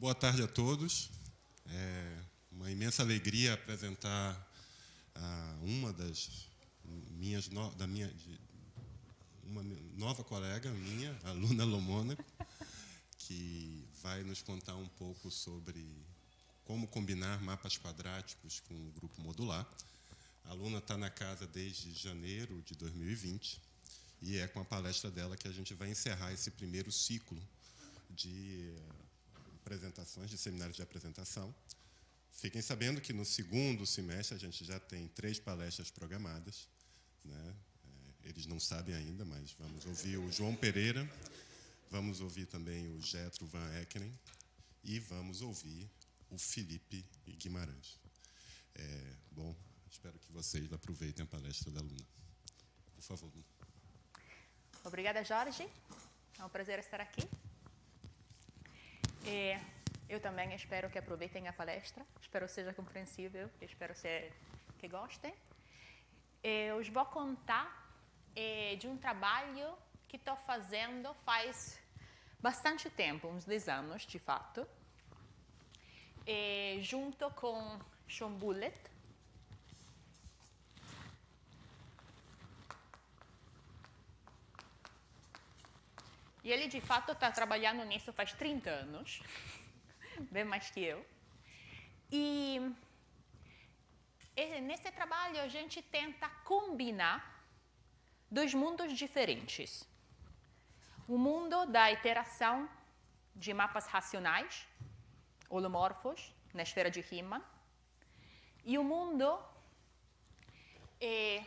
boa tarde a todos. É uma imensa alegria apresentar ah, uma das minhas no, da minha uma nova colega minha, a Luna Lomona, que vai nos contar um pouco sobre como combinar mapas quadráticos com o grupo modular. A Luna está na casa desde janeiro de 2020 e é com a palestra dela que a gente vai encerrar esse primeiro ciclo de apresentações, de seminários de apresentação. Fiquem sabendo que no segundo semestre a gente já tem três palestras programadas. Né? É, eles não sabem ainda, mas vamos ouvir o João Pereira, vamos ouvir também o Getro Van Ekenen e vamos ouvir o Felipe Guimarães. É, bom, espero que vocês aproveitem a palestra da Luna. Por favor. Obrigada, Jorge. É um prazer estar aqui. E eu também espero que aproveitem a palestra, espero seja compreensível, espero que gostem. Eu os vou contar de um trabalho que estou fazendo faz bastante tempo, uns 10 anos, de fato, junto com Sean Bullitt, E ele, de fato, está trabalhando nisso faz 30 anos, bem mais que eu. E, nesse trabalho a gente tenta combinar dois mundos diferentes. O mundo da iteração de mapas racionais, holomorfos, na esfera de Riemann, e o mundo eh,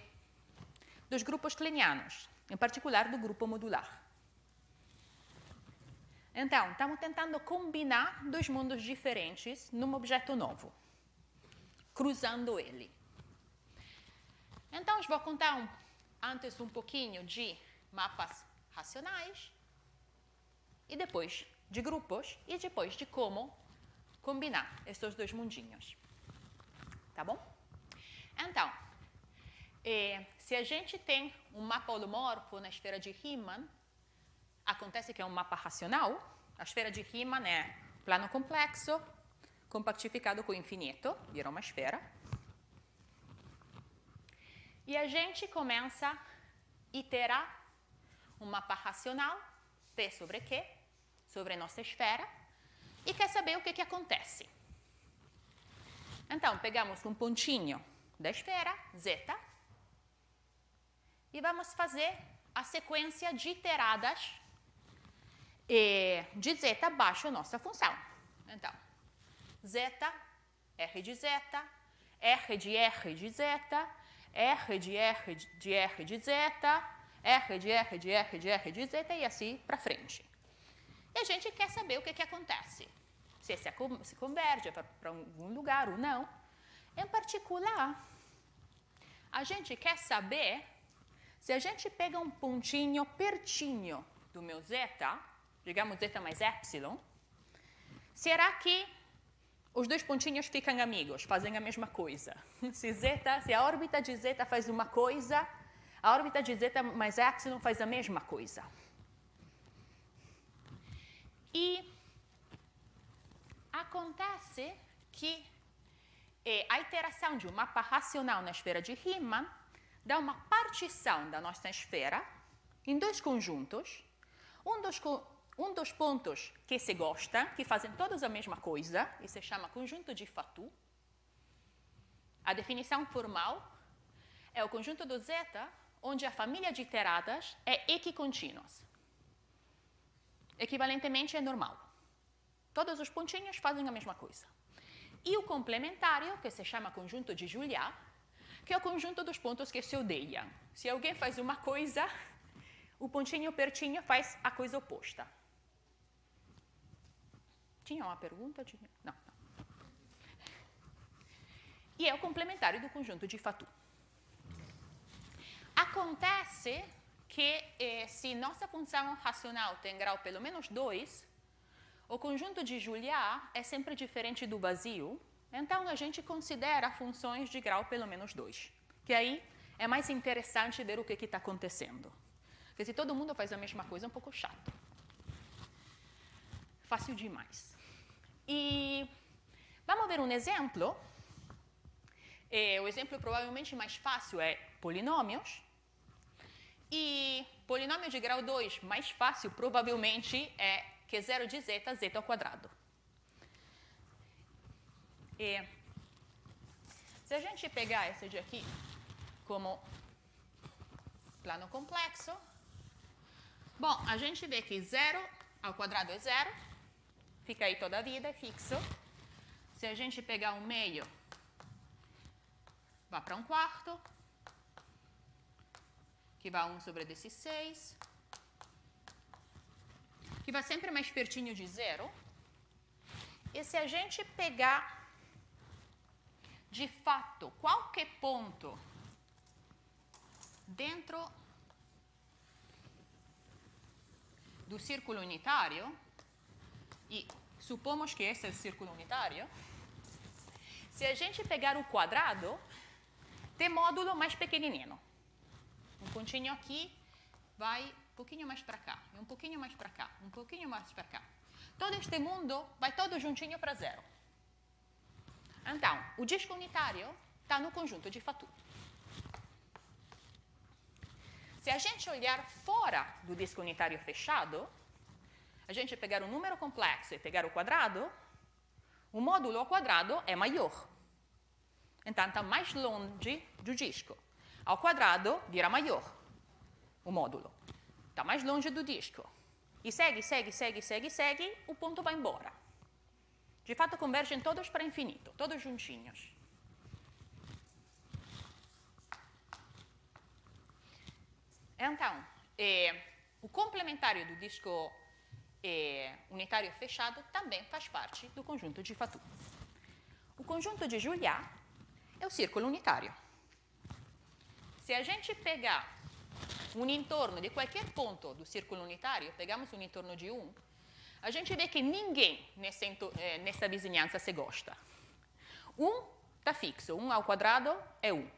dos grupos kleinianos, em particular do grupo modular. Então, estamos tentando combinar dois mundos diferentes num objeto novo, cruzando ele. Então, eu vou contar um, antes um pouquinho de mapas racionais, e depois de grupos, e depois de como combinar esses dois mundinhos. Tá bom? Então, eh, se a gente tem um mapa holomorfo na esfera de Riemann, Acontece que é um mapa racional. A esfera de Riemann é plano complexo, compactificado com o infinito, vira uma esfera. E a gente começa a iterar um mapa racional, P sobre Q, sobre a nossa esfera, e quer saber o que, que acontece. Então, pegamos um pontinho da esfera, zeta, e vamos fazer a sequência de iteradas e de zeta abaixo a nossa função. Então, zeta, R de zeta, R de R de zeta, R de R de R de zeta, R de R de R de R de zeta e assim para frente. E a gente quer saber o que, que acontece. Se se converge para algum lugar ou não. Em particular, a gente quer saber se a gente pega um pontinho pertinho do meu zeta, digamos zeta mais epsilon, será que os dois pontinhos ficam amigos, fazem a mesma coisa? Se, zeta, se a órbita de zeta faz uma coisa, a órbita de zeta mais epsilon faz a mesma coisa. E acontece que eh, a iteração de um mapa racional na esfera de Riemann dá uma partição da nossa esfera em dois conjuntos. Um dos, um dos pontos que se gosta, que fazem todos a mesma coisa, e se chama conjunto de Fatou. A definição formal é o conjunto do zeta onde a família de iteradas é equicontínuas. Equivalentemente é normal. Todos os pontinhos fazem a mesma coisa. E o complementário, que se chama conjunto de Juliá, que é o conjunto dos pontos que se odeiam. Se alguém faz uma coisa, o pontinho pertinho faz a coisa oposta. Tinha uma pergunta? Tinha? Não, não. E é o complementário do conjunto de Fatou. Acontece que eh, se nossa função racional tem grau pelo menos 2, o conjunto de Juliá é sempre diferente do vazio, então a gente considera funções de grau pelo menos 2, que aí é mais interessante ver o que está acontecendo. Porque se todo mundo faz a mesma coisa, é um pouco chato. Fácil demais. E vamos ver um exemplo. É, o exemplo provavelmente mais fácil é polinômios. E polinômio de grau 2 mais fácil provavelmente é Q0 de zeta, zeta ao quadrado. E se a gente pegar esse de aqui como plano complexo, bom, a gente vê que 0 ao quadrado é zero, fica aí toda a vida, é fixo. Se a gente pegar o meio, vá para um quarto, que vai 1 sobre 16, que vai sempre mais pertinho de zero. E se a gente pegar, de fato, qualquer ponto dentro do círculo unitário, e supomos que esse é o círculo unitário, se a gente pegar o quadrado, tem módulo mais pequenininho. Um pontinho aqui vai um pouquinho mais para cá, um pouquinho mais para cá, um pouquinho mais para cá. Todo este mundo vai todo juntinho para zero. Então, o disco unitário está no conjunto de Fatou. Se a gente olhar fora do disco unitário fechado, a gente pegar um número complexo e pegar o quadrado, o módulo ao quadrado é maior. Então, está mais longe do disco. Ao quadrado, vira maior o módulo. Está mais longe do disco. E segue, segue, segue, segue, segue, o ponto vai embora. De fato, convergem todos para infinito, todos juntinhos. Então, é, o complementário do disco é, unitário fechado também faz parte do conjunto de Fatou. O conjunto de Juliá é o círculo unitário. Se a gente pegar um entorno de qualquer ponto do círculo unitário, pegamos um entorno de 1, a gente vê que ninguém nessa, é, nessa vizinhança se gosta. 1 está fixo, 1 ao quadrado é 1.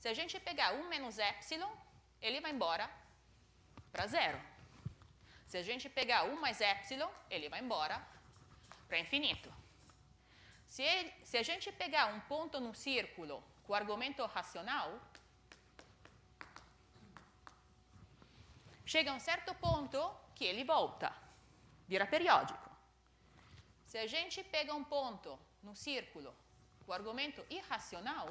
Se a gente pegar 1 menos epsilon, ele vai embora para zero. Se a gente pegar 1 mais epsilon, ele vai embora para infinito. Se, ele, se, a gente pegar um ponto no círculo com argumento racional, chega a um certo ponto que ele volta, vira periódico. Se a gente pega um ponto no círculo com argumento irracional,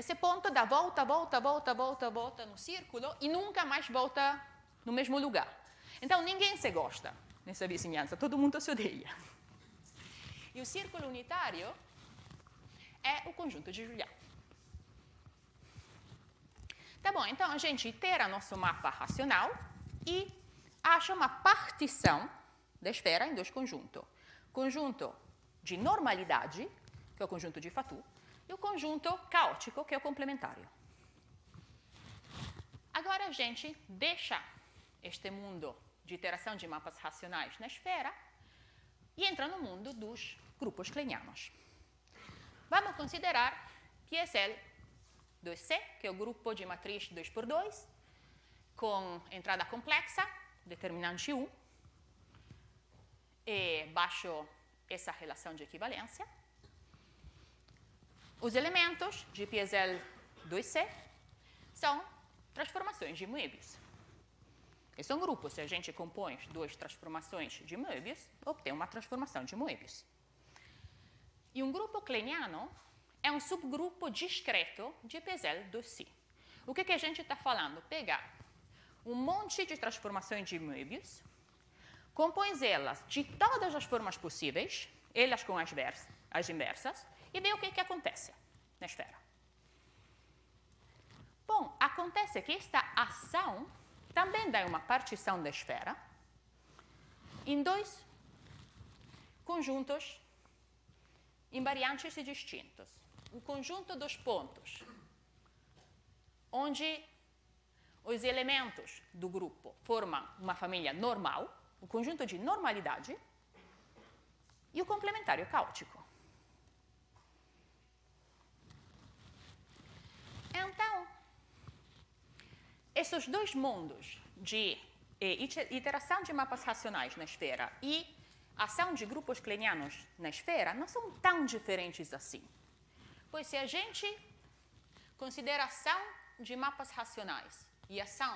Esse ponto dá volta, volta, volta, volta, volta no círculo e nunca mais volta no mesmo lugar. Então ninguém se gosta nessa vizinhança, todo mundo se odeia. E o círculo unitário é o conjunto de Juliá. Tá bom, então a gente itera nosso mapa racional e acha uma partição da esfera em dois conjuntos. Conjunto de normalidade, que é o conjunto de Fatou, e o conjunto caótico, que é o complementário. Agora a gente deixa este mundo de iteração de mapas racionais na esfera e entra no mundo dos grupos kleinianos. Vamos considerar PSL 2C, que é o grupo de matriz 2 por 2, com entrada complexa, determinante 1, e baixo essa relação de equivalência. Os elementos de PSL 2C são transformações de Möbius. Eles são grupos. Se a gente compõe duas transformações de Möbius, obtém uma transformação de Möbius. E um grupo kleiniano é um subgrupo discreto de PSL 2C. O que, que a gente está falando? Pegar um monte de transformações de Möbius, compõe elas de todas as formas possíveis, elas com as, as inversas, e ver o que, que acontece na esfera. Bom, acontece que esta ação também dá uma partição da esfera em dois conjuntos invariantes e distintos. O conjunto dos pontos, onde os elementos do grupo formam uma família normal, o conjunto de normalidade, e o complementário caótico. Então, esses dois mundos de eh, iteração de mapas racionais na esfera e ação de grupos kleinianos na esfera não são tão diferentes assim. Pois se a gente considera ação de mapas racionais e ação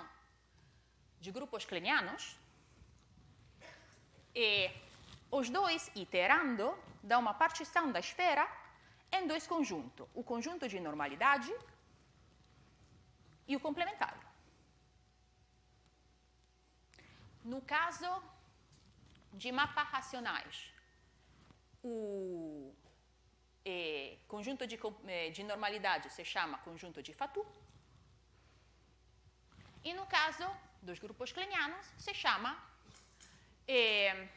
de grupos kleinianos, e os dois iterando dão uma partição da esfera em dois conjuntos, o conjunto de normalidade e o complementário. No caso de mapas racionais, o eh, conjunto de, eh, de, normalidade se chama conjunto de Fatou. E no caso dos grupos kleinianos, se chama eh,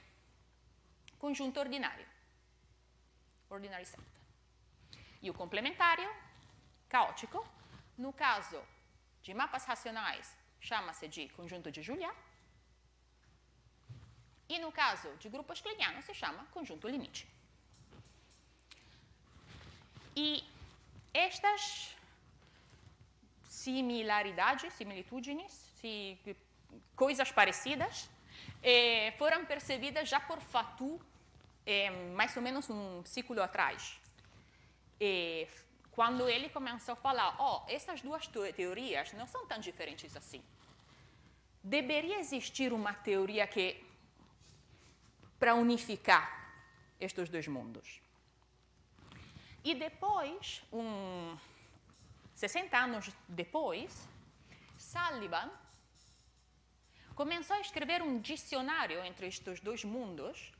conjunto ordinário. Ordinary set. E o complementário, caótico, no caso de mapas racionais, chama-se de conjunto de Juliá. E no caso de grupos kleinianos, se chama conjunto limite. E estas similaridades, similitudes, si, coisas parecidas, eh, foram percebidas já por Fatou eh, mais ou menos um século atrás. Eh, quando ele começou a falar, ó, oh, essas duas teorias não são tão diferentes assim. Deveria existir uma teoria que para unificar estes dois mundos. E depois, um, 60 anos depois, Sullivan começou a escrever um dicionário entre estes dois mundos,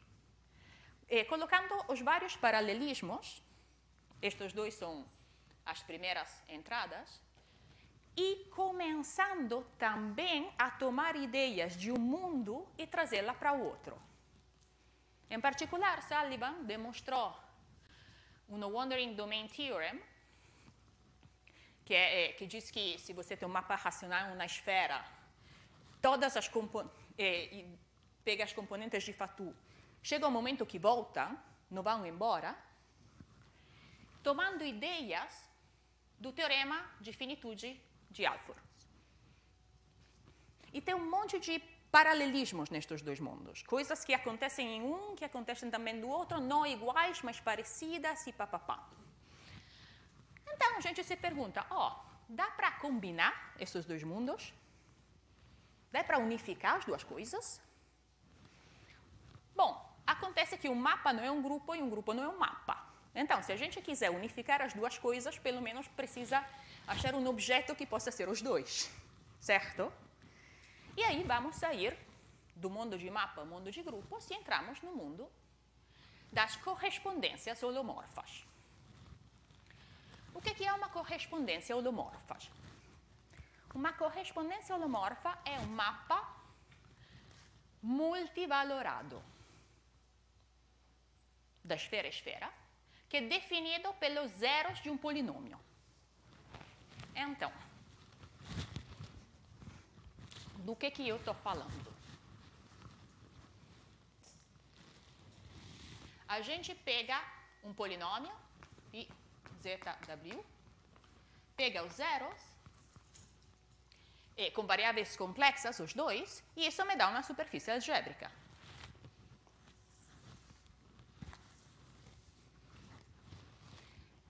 eh, colocando os vários paralelismos. Estes dois são as primeiras entradas. E começando também a tomar ideias de um mundo e trazê-la para o outro. Em particular, Sullivan demonstrou no Wandering Domain Theorem, que, é, é, que diz que se você tem um mapa racional na esfera, todas as é, pega as componentes de Fatou, chega um momento que volta, não vão embora, tomando ideias do teorema de finitude de Alford. E tem um monte de paralelismos nestes dois mundos. Coisas que acontecem em um, que acontecem também do outro, não iguais, mas parecidas e papapá. Então a gente se pergunta: ó, oh, dá para combinar esses dois mundos? Dá para unificar as duas coisas? Bom, acontece que um mapa não é um grupo e um grupo não é um mapa. Então, se a gente quiser unificar as duas coisas, pelo menos precisa achar um objeto que possa ser os dois, certo? E aí vamos sair do mundo de mapa, mundo de grupos, e entramos no mundo das correspondências holomorfas. O que é uma correspondência holomorfa? Uma correspondência holomorfa é um mapa multivalorado da esfera-esfera, que é definido pelos zeros de um polinômio. Então, do que, que eu estou falando. A gente pega um polinômio, e zw, pega os zeros, e, com variáveis complexas, os dois, e isso me dá uma superfície algébrica.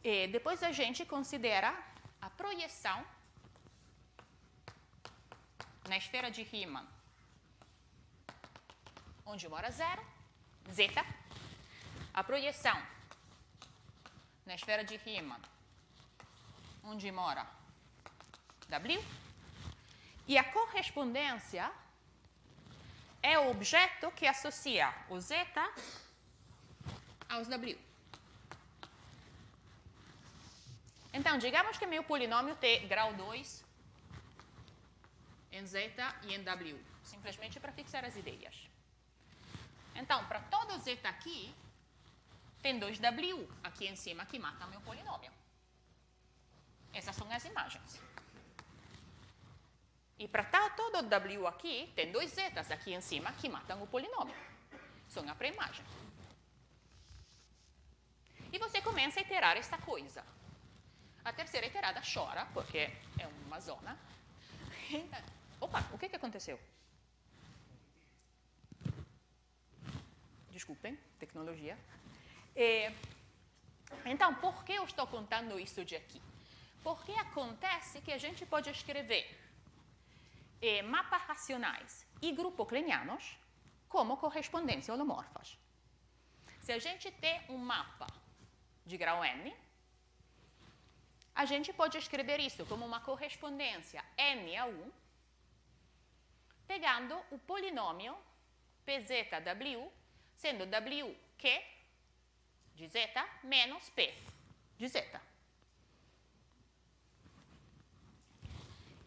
E depois a gente considera a projeção na esfera de Riemann, onde mora zero, zeta, a projeção na esfera de Riemann, onde mora W, e a correspondência é o objeto que associa o zeta aos W. Então, digamos que meu polinômio tem grau 2 em Z e em W, simplesmente para fixar as ideias. Então, para todo Z aqui, tem dois W aqui em cima que matam meu polinômio. Essas são as imagens. E para todo W aqui, tem dois zetas aqui em cima que matam o polinômio. São a pré-imagem. E você começa a iterar essa coisa. A terceira iterada chora, porque é uma zona. aconteceu? Desculpem, tecnologia. É, então, por que eu estou contando isso de aqui? Porque acontece que a gente pode escrever é, mapas racionais e grupos kleinianos como correspondência holomorfas. Se a gente tem um mapa de grau n, a gente pode escrever isso como uma correspondência n a 1, pegando o polinômio pzw, sendo w q de z menos p de z.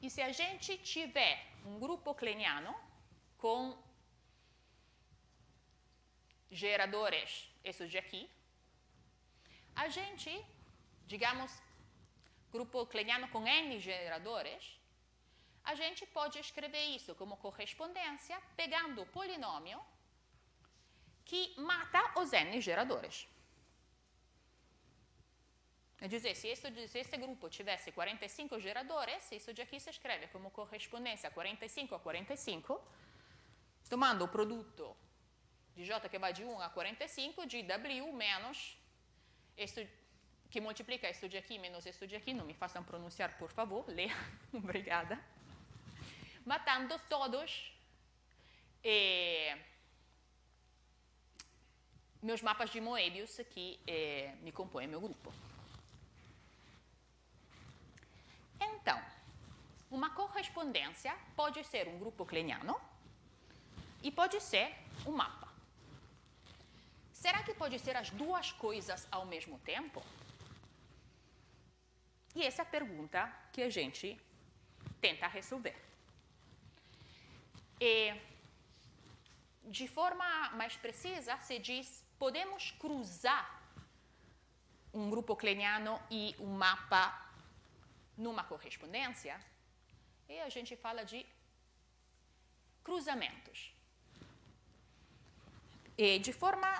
E se a gente tiver um grupo kleiniano com geradores, esses de aqui, a gente, digamos, grupo kleiniano com N geradores, a gente pode escrever isso como correspondência pegando o polinômio que mata os N geradores. É dizer, se se esse grupo tivesse 45 geradores, isso de aqui se escreve como correspondência 45 a 45, tomando o produto de J que vai de 1 a 45, de W menos isso que multiplica isso de aqui menos isso de aqui, não me façam pronunciar, por favor, leia, obrigada. Matando todos eh, meus mapas de Moebius que eh, me compõem meu grupo. Então, uma correspondência pode ser um grupo kleiniano e pode ser um mapa. Será que pode ser as duas coisas ao mesmo tempo? E essa é a pergunta que a gente tenta resolver. E, de forma mais precisa, se diz: podemos cruzar um grupo kleiniano e um mapa numa correspondência? E a gente fala de cruzamentos. E de forma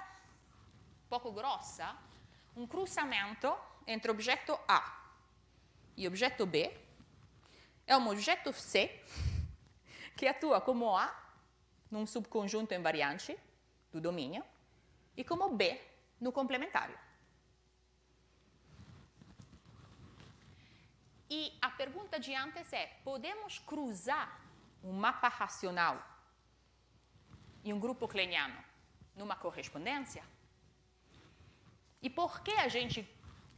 pouco grossa, um cruzamento entre objeto A e objeto B é um objeto C que atua como A num subconjunto invariante do domínio e como B no complementário. E a pergunta de antes é: podemos cruzar um mapa racional e um grupo kleiniano numa correspondência? E por que a gente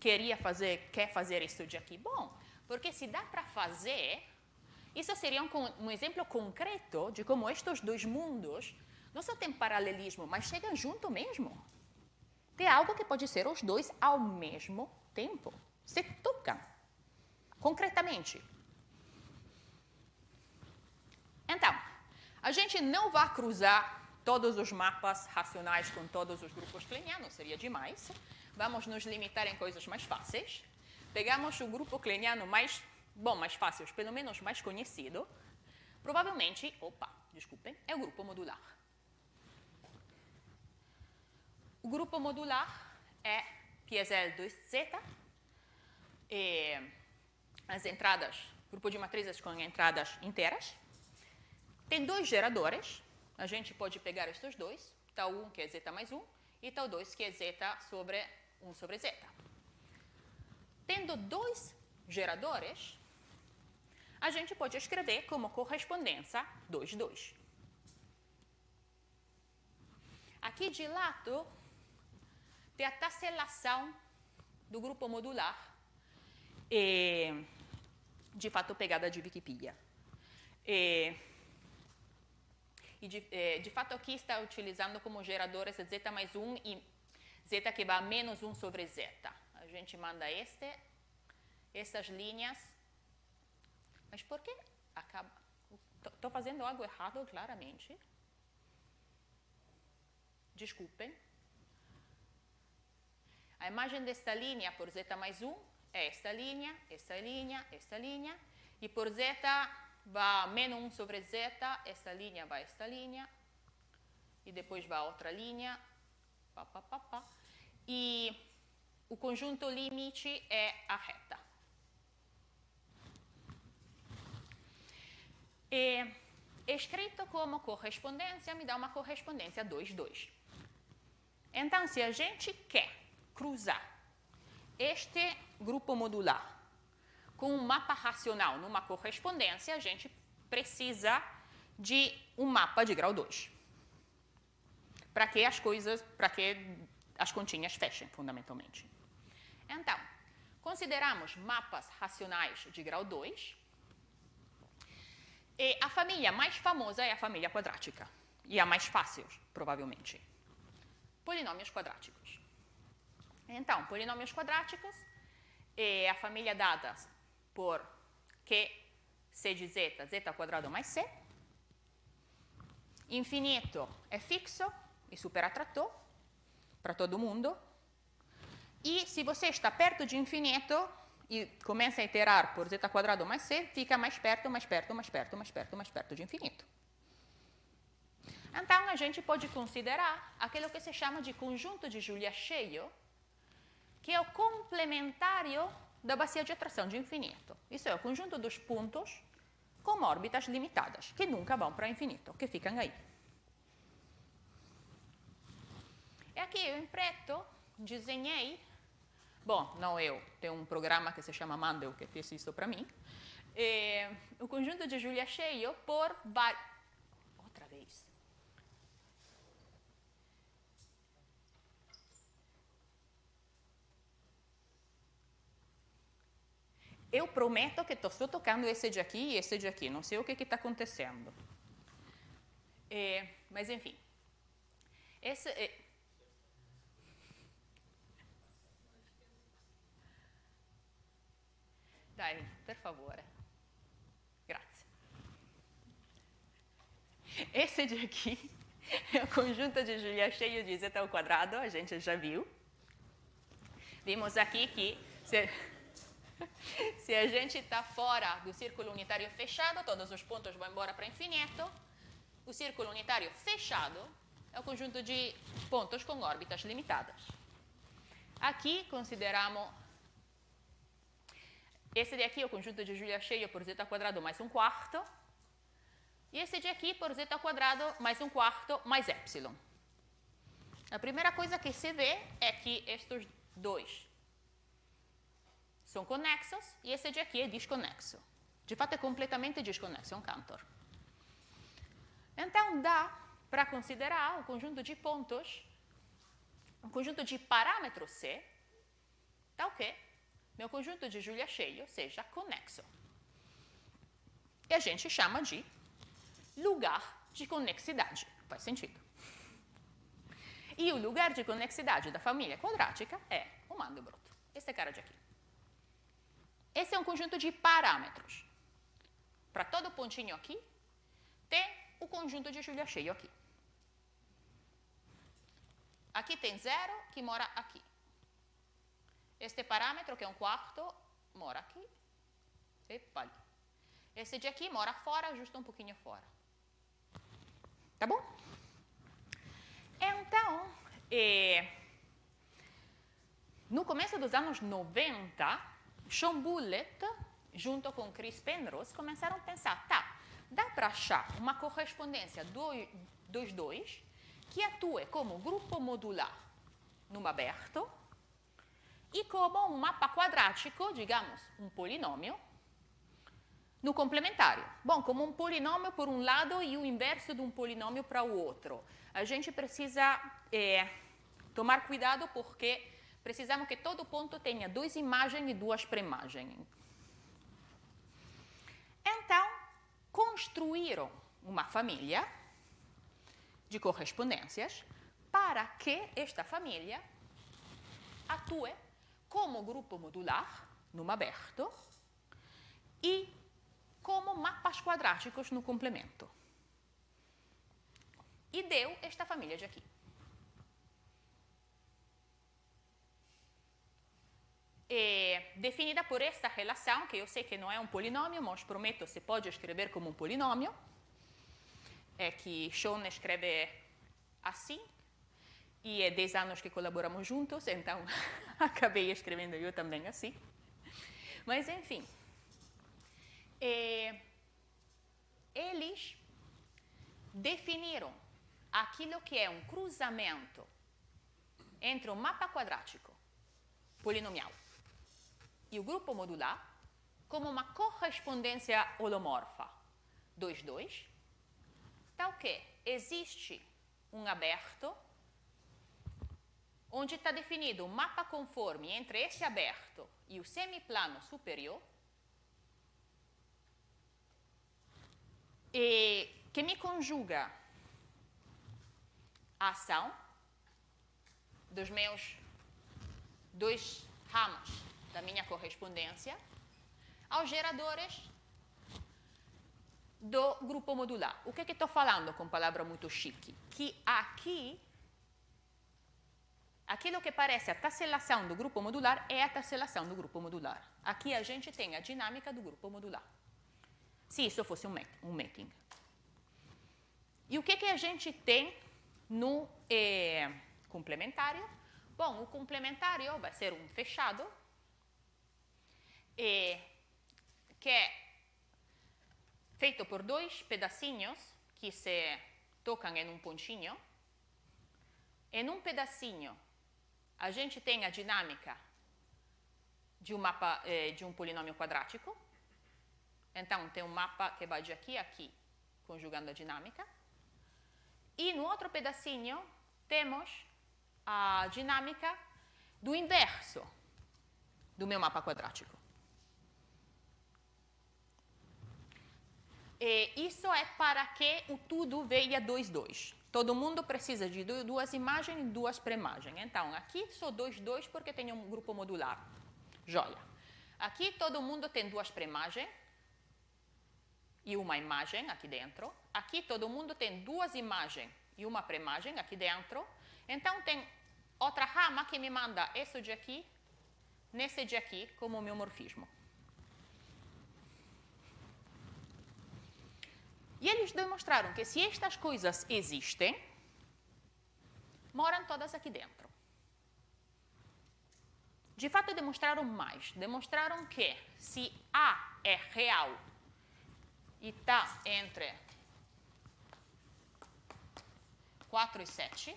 queria fazer, quer fazer de aqui? Bom, porque se dá para fazer, isso seria um, um, exemplo concreto de como estes dois mundos não só têm paralelismo, mas chegam junto mesmo. Tem algo que pode ser os dois ao mesmo tempo. Se tocam concretamente. Então, a gente não vai cruzar todos os mapas racionais com todos os grupos kleinianos, seria demais. Vamos nos limitar em coisas mais fáceis. Pegamos o grupo kleiniano mais, bom, mais fácil, pelo menos mais conhecido. Provavelmente, opa, desculpem, é o grupo modular. O grupo modular é PSL 2Z. E as entradas, grupo de matrizes com entradas inteiras. Tem dois geradores. A gente pode pegar estes dois, tal 1 que é z mais 1 e tal 2 que é z sobre 1 sobre z. Tendo dois geradores, a gente pode escrever como correspondência 2, 2. Aqui de lado tem a tesselação do grupo modular, e, de fato pegada de Wikipedia. E, e de, de, fato aqui está utilizando como geradores z mais 1 e z que vai menos 1 sobre z. A gente manda este, essas linhas. Mas por que acaba? Estou fazendo algo errado claramente. Desculpem. A imagem desta linha por z mais 1 é esta linha, esta linha, esta linha. E por z vai menos 1 sobre z, esta linha vai esta linha. E depois vai outra linha. Pá, pá, pá, pá. E o conjunto limite é a reta. E escrito como correspondência, me dá uma correspondência 2, 2. Então, se a gente quer cruzar este grupo modular com um mapa racional numa correspondência, a gente precisa de um mapa de grau 2. Para que as coisas, para que as continhas fechem, fundamentalmente. Então, consideramos mapas racionais de grau 2. E a família mais famosa é a família quadrática. E a mais fácil, provavelmente. Polinômios quadráticos. Então, polinômios quadráticos é a família dada por Q, C de zeta ao quadrado mais C. Infinito é fixo e superatrator para todo mundo. E se você está perto de infinito e começa a iterar por zeta quadrado mais c, fica mais perto, mais perto, mais perto, mais perto, mais perto de infinito. Então, a gente pode considerar aquilo que se chama de conjunto de Julia cheio, que é o complementário da bacia de atração de infinito. Isso é o conjunto dos pontos com órbitas limitadas, que nunca vão para infinito, que ficam aí. E aqui eu em preto desenhei, bom, não eu, tem um programa que se chama Mandel que fez isso para mim, e, o conjunto de Julia cheio por outra vez. Eu prometo que estou tocando esse de aqui e esse de aqui, não sei o que está acontecendo. É, mas, enfim. Esse, é, Dai, per favore. Grazie. Esse de aqui é o conjunto de Julia cheio de zeta ao quadrado, a gente já viu. Vimos aqui que se, se a gente está fora do círculo unitário fechado, todos os pontos vão embora para infinito. O círculo unitário fechado é o conjunto de pontos com órbitas limitadas. Aqui consideramos esse de aqui é o conjunto de Julia cheio por z quadrado mais um quarto. E esse de aqui por z quadrado mais um quarto mais epsilon. A primeira coisa que se vê é que estes dois são conexos e esse de aqui é desconexo. De fato, é completamente desconexo, é um Cantor. Então, dá para considerar o conjunto de pontos, um conjunto de parâmetros C, tá ok? meu conjunto de Julia cheio seja conexo. E a gente chama de lugar de conexidade. Faz sentido. E o lugar de conexidade da família quadrática é o Mandelbrot. Esse cara de aqui. Esse é um conjunto de parâmetros. Para todo pontinho aqui, tem o conjunto de Julia cheio aqui. Aqui tem zero que mora aqui. Este parâmetro, que é um quarto, mora aqui. Epa, ali. Esse de aqui mora fora, justo um pouquinho fora. Tá bom? Então, é, no começo dos anos 90, Sean Bullet, junto com Chris Penrose, começaram a pensar, tá, dá para achar uma correspondência dos dois que atue como grupo modular num aberto e como um mapa quadrático, digamos, um polinômio, no complementário. Bom, como um polinômio por um lado e o inverso de um polinômio para o outro. A gente precisa é, tomar cuidado porque precisamos que todo ponto tenha duas imagens e duas pré-imagens. Então, construíram uma família de correspondências para que esta família atue como grupo modular, num aberto, e como mapas quadráticos no complemento. E deu esta família de aqui. É definida por esta relação, que eu sei que não é um polinômio, mas prometo, se pode escrever como um polinômio, é que Sean escreve assim, e é 10 anos que colaboramos juntos, então acabei escrevendo eu também assim. Mas, enfim, é, eles definiram aquilo que é um cruzamento entre o mapa quadrático polinomial e o grupo modular como uma correspondência holomorfa. 2, 2, tal que existe um aberto onde está definido um mapa conforme entre esse aberto e o semiplano superior. E que me conjuga a ação dos meus dois ramos da minha correspondência aos geradores do grupo modular. O que, estou falando com palavra muito chique? Que aqui, aquilo que parece a tesselação do grupo modular é a tesselação do grupo modular. Aqui a gente tem a dinâmica do grupo modular. Se isso fosse um, um. E o que, que a gente tem no eh, complementário? Bom, o complementário vai ser um fechado, eh, que é feito por dois pedacinhos que se tocam em um pontinho. Em um pedacinho, a gente tem a dinâmica de um mapa eh, de um polinômio quadrático. Então, tem um mapa que vai de aqui a aqui, conjugando a dinâmica. E no outro pedacinho, temos a dinâmica do inverso do meu mapa quadrático. E isso é para que o tudo veja 2, 2. Todo mundo precisa de duas imagens e duas pré-imagens. Então, aqui sou 2, 2 porque tenho um grupo modular. Joia. Aqui todo mundo tem duas pré-imagens e uma imagem aqui dentro. Aqui todo mundo tem duas imagens e uma pré-imagem aqui dentro. Então, tem outra rama que me manda isso de aqui nesse de aqui como meu morfismo. E eles demonstraram que se estas coisas existem, moram todas aqui dentro. De fato, demonstraram mais. Demonstraram que se A é real e está entre 4 e 7,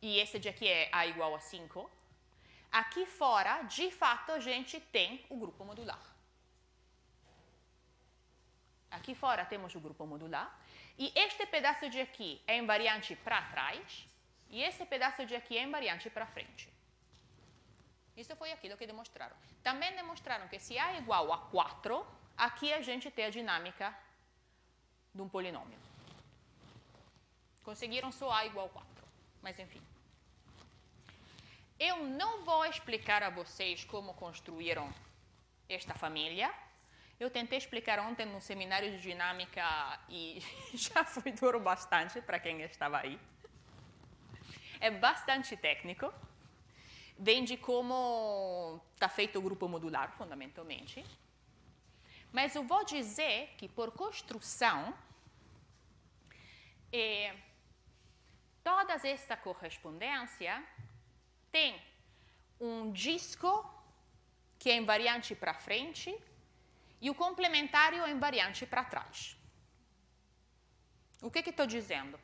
e esse de aqui é A igual a 5, aqui fora, de fato, a gente tem o grupo modular. Aqui fora temos o grupo modular. E este pedaço de aqui é invariante para trás. E esse pedaço de aqui é invariante para frente. Isso foi aquilo que demonstraram. Também demonstraram que se A é igual a 4, aqui a gente tem a dinâmica de um polinômio. Conseguiram só A igual a 4. Mas enfim. Eu não vou explicar a vocês como construíram esta família, eu tentei explicar ontem no seminário de dinâmica e já foi duro bastante para quem estava aí. É bastante técnico. Vem de como está feito o grupo modular, fundamentalmente. Mas eu vou dizer que, por construção, é, toda esta correspondência tem um disco que é invariante para frente e o complementário é invariante para trás. O que estou dizendo?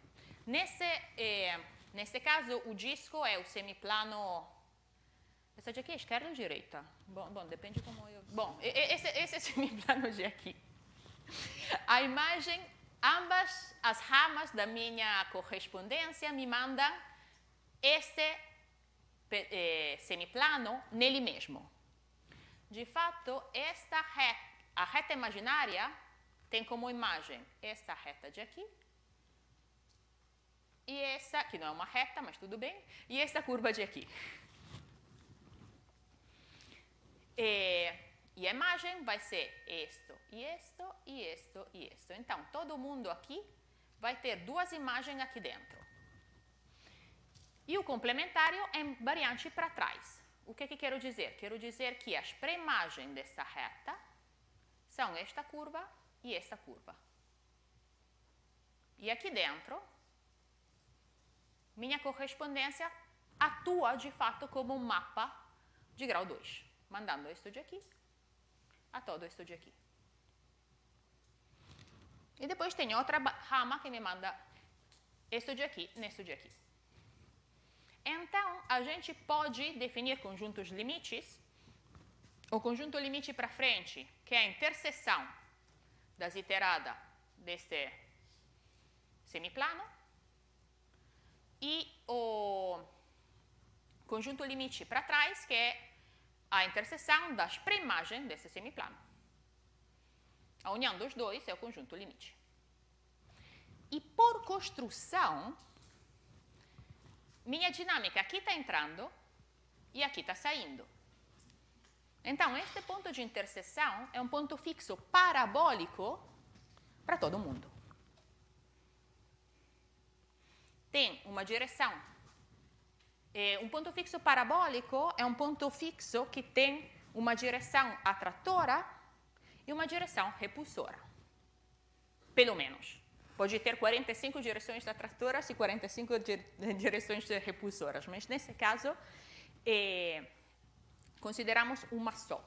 Nesse, eh, nesse caso, o disco é o semiplano. Essa aqui é esquerda ou direita? Bom, bom depende como eu. Bom, esse, esse é semiplano de aqui. A imagem, ambas as ramas da minha correspondência me mandam este eh, semiplano nele mesmo. De fato, esta reta a reta imaginária tem como imagem esta reta de aqui e essa, que não é uma reta, mas tudo bem, e essa curva de aqui. E, e a imagem vai ser isto, e isto, e isto, e isto. Então, todo mundo aqui vai ter duas imagens aqui dentro. E o complementário é variante para trás. O que, que quero dizer? Quero dizer que as pré-imagens dessa reta são esta curva e esta curva. E aqui dentro, minha correspondência atua de fato como um mapa de grau 2, mandando isto de aqui a todo isto de aqui. E depois tem outra rama que me manda isso de aqui, nisso de aqui. Então, a gente pode definir conjuntos limites. O conjunto limite para frente, que é a interseção das iteradas deste semiplano, e o conjunto limite para trás, que é a interseção das pré-imagens desse semiplano. A união dos dois é o conjunto limite. E por construção, minha dinâmica aqui está entrando e aqui está saindo. Então, este ponto de interseção é um ponto fixo parabólico para todo mundo. Tem uma direção. É, um ponto fixo parabólico é um ponto fixo que tem uma direção atratora e uma direção repulsora. Pelo menos. Pode ter 45 direções atratoras e 45 direções repulsoras, mas nesse caso é, consideramos uma só.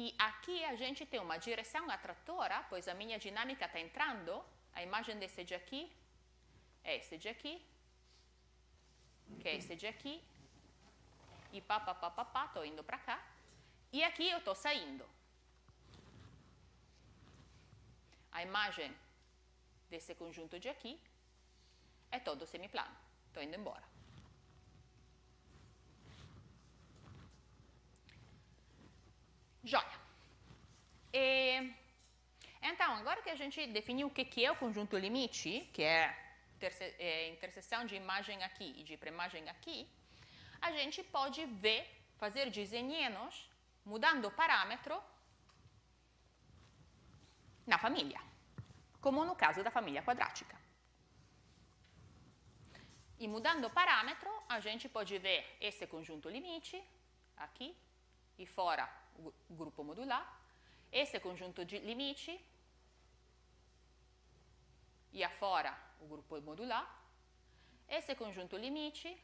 E aqui a gente tem uma direção atratora, pois a minha dinâmica está entrando, a imagem desse de aqui é esse de aqui, que é esse de aqui, e pá, pá, pá, pá, pá, estou indo para cá, e aqui eu estou saindo. A imagem desse conjunto de aqui é todo semiplano. Estou indo embora. Joia. E, então, agora que a gente definiu o que é o conjunto limite, que é, é interseção de imagem aqui e de pré-imagem aqui, a gente pode ver, fazer desenhos mudando o parâmetro na família, como no caso da família quadrática. E mudando o parâmetro, a gente pode ver esse conjunto limite, aqui, e fora o modular, esse conjunto de limite, e afora o grupo modular, esse conjunto limite,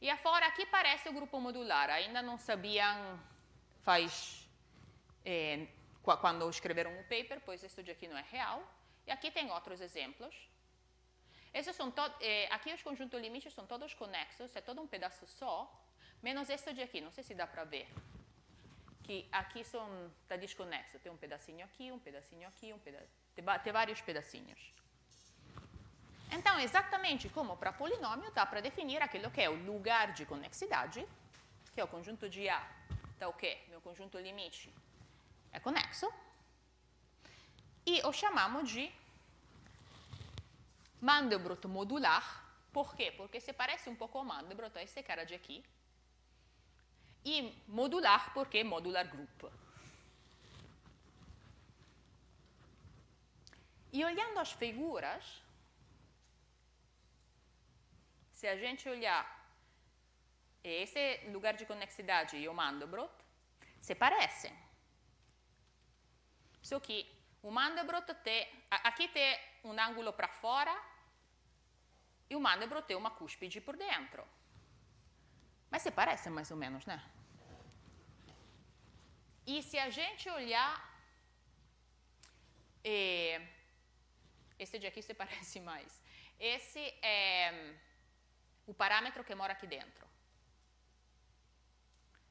e afora aqui parece o grupo modular, ainda não sabiam faz eh, quando escreveram o paper, pois isso aqui não é real. E aqui tem outros exemplos. Esses são eh, aqui os conjuntos limites são todos conexos, é todo um pedaço só, menos este de aqui, não sei se dá para ver. Que aqui está desconexo, tem um pedacinho aqui, um pedacinho aqui, um peda tem, vários pedacinhos. Então, exatamente como para polinômio, dá para definir aquilo que é o lugar de conexidade, que é o conjunto de A, tá o quê? Meu conjunto limite é conexo. E o chamamos de Mandelbrot modular. Por quê? Porque se parece um pouco ao Mandelbrot, esse cara de aqui. E modular porque modular group. E olhando as figuras, se a gente olhar esse lugar de conexidade e o Mandelbrot, se parecem. Só que o Mandelbrot tem, aqui tem um ângulo para fora e o Mandelbrot tem uma cúspide por dentro. Mas se parece mais ou menos, né? E se a gente olhar, é, esse aqui se parece mais. Esse é o parâmetro que mora aqui dentro.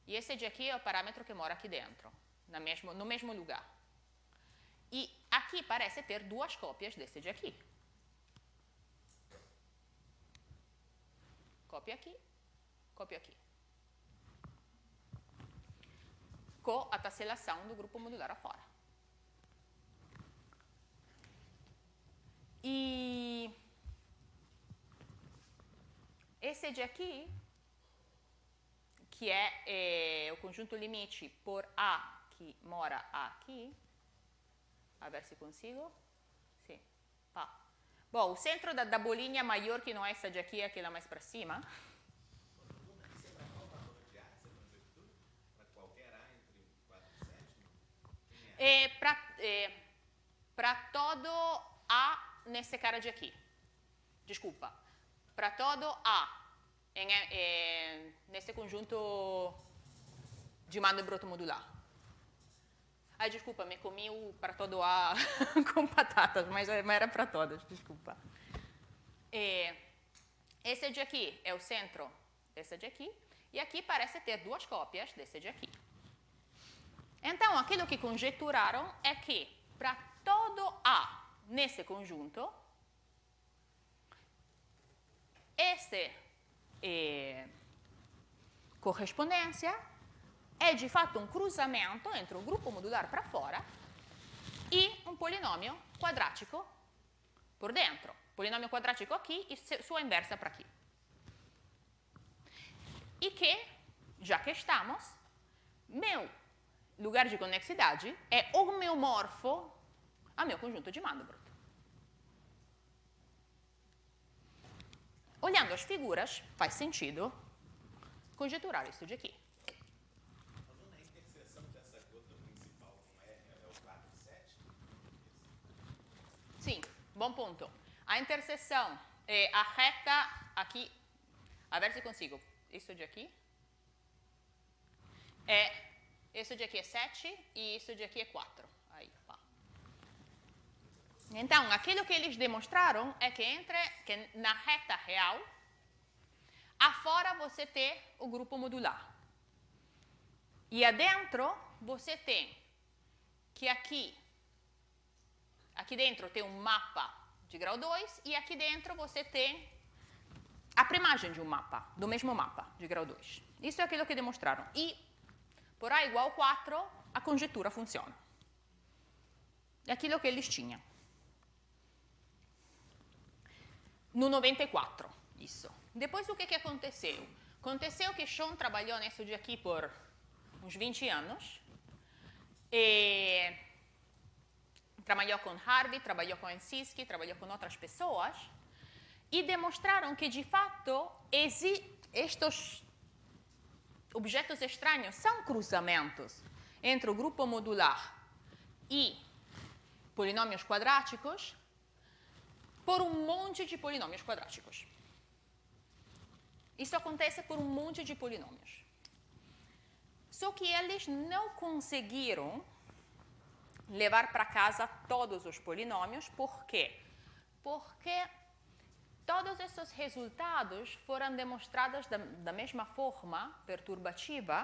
E esse de aqui é o parâmetro que mora aqui dentro, mesmo, no mesmo lugar. E aqui parece ter duas cópias desse de aqui. Cópia aqui, cópia aqui. Com a tesselação do grupo modular afora. E esse de aqui, que é, é o conjunto limite por A que mora aqui, a ver se consigo. Sim. Pá. Bom, o centro da, da bolinha maior que não é essa de aqui, é aquela mais para cima. É para é, todo A nesse cara de aqui. Desculpa. Para todo A em, é, nesse conjunto de Mandelbrot modular. Ai, desculpa, me comi o para todo A com batatas, mas era para todas, desculpa. É, esse de aqui é o centro desse de aqui, e aqui parece ter duas cópias desse de aqui. Então, aquilo que conjeturaram é que para todo A nesse conjunto, esse é, correspondência é de fato um cruzamento entre o grupo modular para fora e um polinômio quadrático por dentro. Polinômio quadrático aqui e sua inversa para aqui. E que, já que estamos, meu lugar de conexidade é homeomorfo ao meu conjunto de Mandelbrot. Olhando as figuras, faz sentido conjeturar isso de aqui. Sim, bom ponto. A interseção, é a reta aqui, a ver se consigo. Isso de aqui. É, isso de aqui é 7 e isso de aqui é 4. Aí. Então, aquilo que eles demonstraram é que entre que na reta real, afora você tem o grupo modular. E adentro você tem que aqui Aqui dentro tem um mapa de grau 2 e aqui dentro você tem a primagem de um mapa, do mesmo mapa de grau 2. Isso é aquilo que demonstraram. E por A igual 4, a conjetura funciona. É aquilo que eles tinham. No 94, isso. Depois o que, que aconteceu? Aconteceu que Sean trabalhou nisso de aqui por uns 20 anos. E trabalhou com Harvey, trabalhou com Ensiski, trabalhou com outras pessoas e demonstraram que, de fato, estes objetos estranhos são cruzamentos entre o grupo modular e polinômios quadráticos por um monte de polinômios quadráticos. Isso acontece por um monte de polinômios. Só que eles não conseguiram levar para casa todos os polinômios. Por quê? Porque todos esses resultados foram demonstrados da, da mesma forma perturbativa.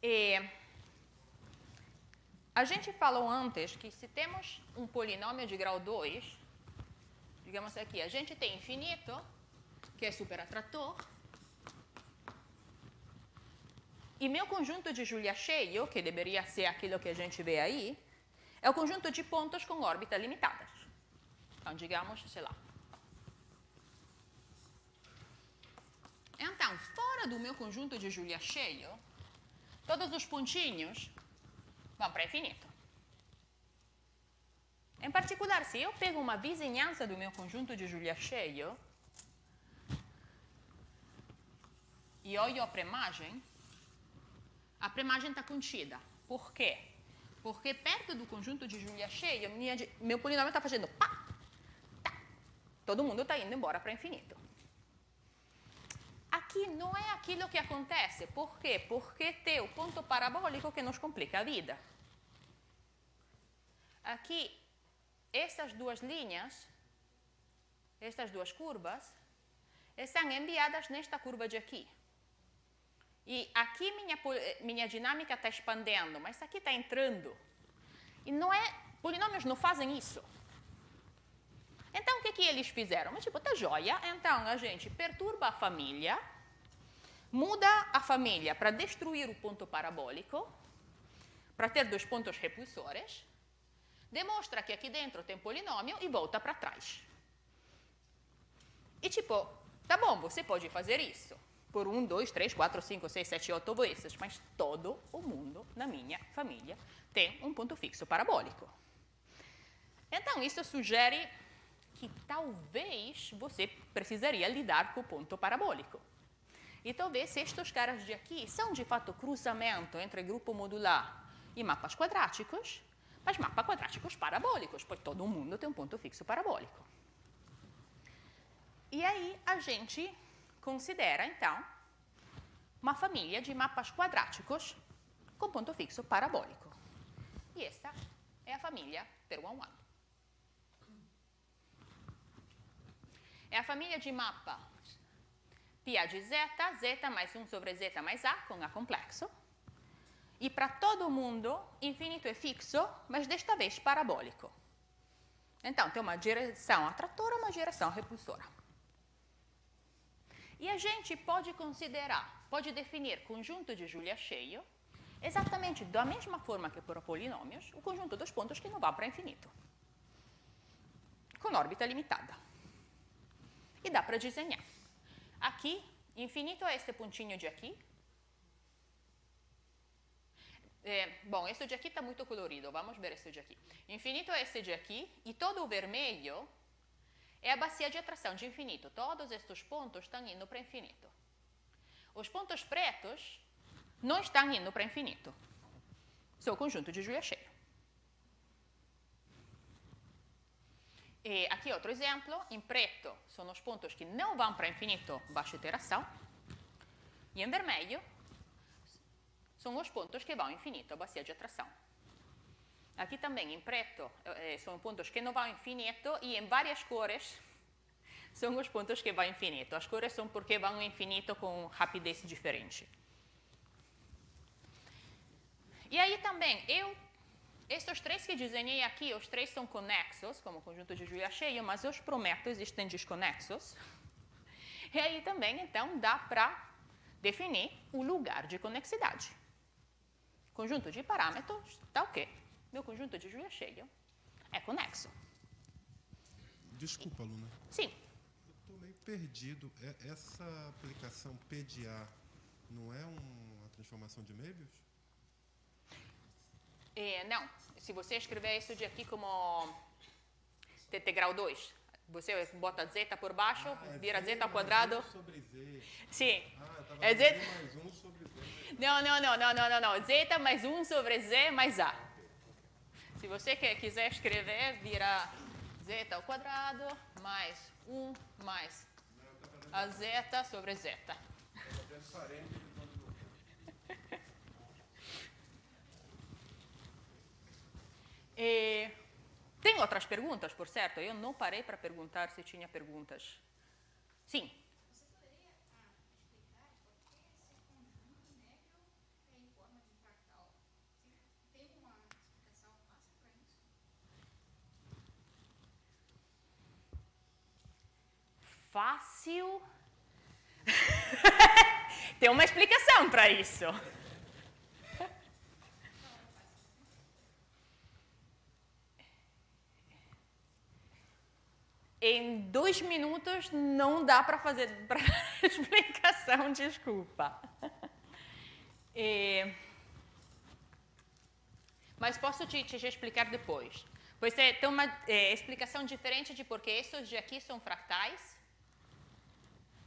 E a gente falou antes que se temos um polinômio de grau 2, digamos aqui, a gente tem infinito, que é superatrator, e meu conjunto de Julia cheio, que deveria ser aquilo que a gente vê aí, é o conjunto de pontos com órbitas limitadas. Então, digamos, sei lá. Então, fora do meu conjunto de Julia cheio, todos os pontinhos vão para infinito. Em particular, se eu pego uma vizinhança do meu conjunto de Julia cheio e olho a premagem, a premagem está contida. Por quê? Porque perto do conjunto de Julia cheia, minha, meu polinômio está fazendo pá, tá. Todo mundo está indo embora para infinito. Aqui não é aquilo que acontece. Por quê? Porque tem o ponto parabólico que nos complica a vida. Aqui, essas duas linhas, estas duas curvas, estão enviadas nesta curva de aqui. E aqui minha, minha dinâmica está expandendo, mas aqui está entrando. E não é, polinômios não fazem isso. Então, o que, que eles fizeram? Mas, tipo, tá joia. Então, a gente perturba a família, muda a família para destruir o ponto parabólico, para ter dois pontos repulsores, demonstra que aqui dentro tem polinômio e volta para trás. E, tipo, tá bom, você pode fazer isso por um, dois, três, quatro, cinco, seis, sete, oito vezes, mas todo o mundo na minha família tem um ponto fixo parabólico. Então, isso sugere que talvez você precisaria lidar com o ponto parabólico. E talvez estes caras de aqui são de fato cruzamento entre grupo modular e mapas quadráticos, mas mapas quadráticos parabólicos, pois todo mundo tem um ponto fixo parabólico. E aí a gente considera, então, uma família de mapas quadráticos com ponto fixo parabólico. E esta é a família Peruan É a família de mapa π de z, z mais 1 sobre z mais a, com a complexo. E para todo mundo, infinito é fixo, mas desta vez parabólico. Então, tem uma direção atratora uma direção repulsora. E a gente pode considerar, pode definir conjunto de Julia cheio exatamente da mesma forma que para polinômios, o conjunto dos pontos que não vão para infinito, com órbita limitada. E dá para desenhar. Aqui, infinito é este pontinho de aqui, é, bom, esse de aqui está muito colorido, vamos ver esse de aqui. Infinito é esse de aqui, e todo o vermelho é a bacia de atração de infinito. Todos estes pontos estão indo para infinito. Os pontos pretos não estão indo para infinito. O conjunto de Julia cheio. E aqui outro exemplo, em preto são os pontos que não vão para infinito baixo iteração. E em vermelho são os pontos que vão infinito, bacia de atração. Aqui também, em preto, eh, são pontos que não vão infinito e em várias cores são os pontos que vão infinito. As cores são porque vão infinito com rapidez diferente. E aí também, eu, estes três que desenhei aqui, os três são conexos, como o conjunto de Julia cheio, mas eu os prometo, existem desconexos. E aí também, então, dá para definir o lugar de conexidade. Conjunto de parâmetros, tá ok. Meu conjunto de Julia cheio é conexo. Desculpa, Luna. Sim. Eu estou meio perdido. É, essa aplicação PDA não é uma transformação de Möbius? É, não. Se você escrever isso de aqui como t grau 2, você bota zeta por baixo, ah, vira zeta ao quadrado. Sobre z. Sim. Ah, é z mais 1 sobre z. Não, não, não, não, não, não, não. Zeta mais 1 sobre z mais a. Se você quiser escrever, vira zeta ao quadrado mais 1 mais a zeta sobre zeta. E tem outras perguntas, por certo? Eu não parei para perguntar se tinha perguntas. Sim. fácil. Tem uma explicação para isso. Em dois minutos não dá para fazer pra explicação, desculpa. É, mas posso te, te, explicar depois. Pois é, tem uma é, explicação diferente de porque esses de aqui são fractais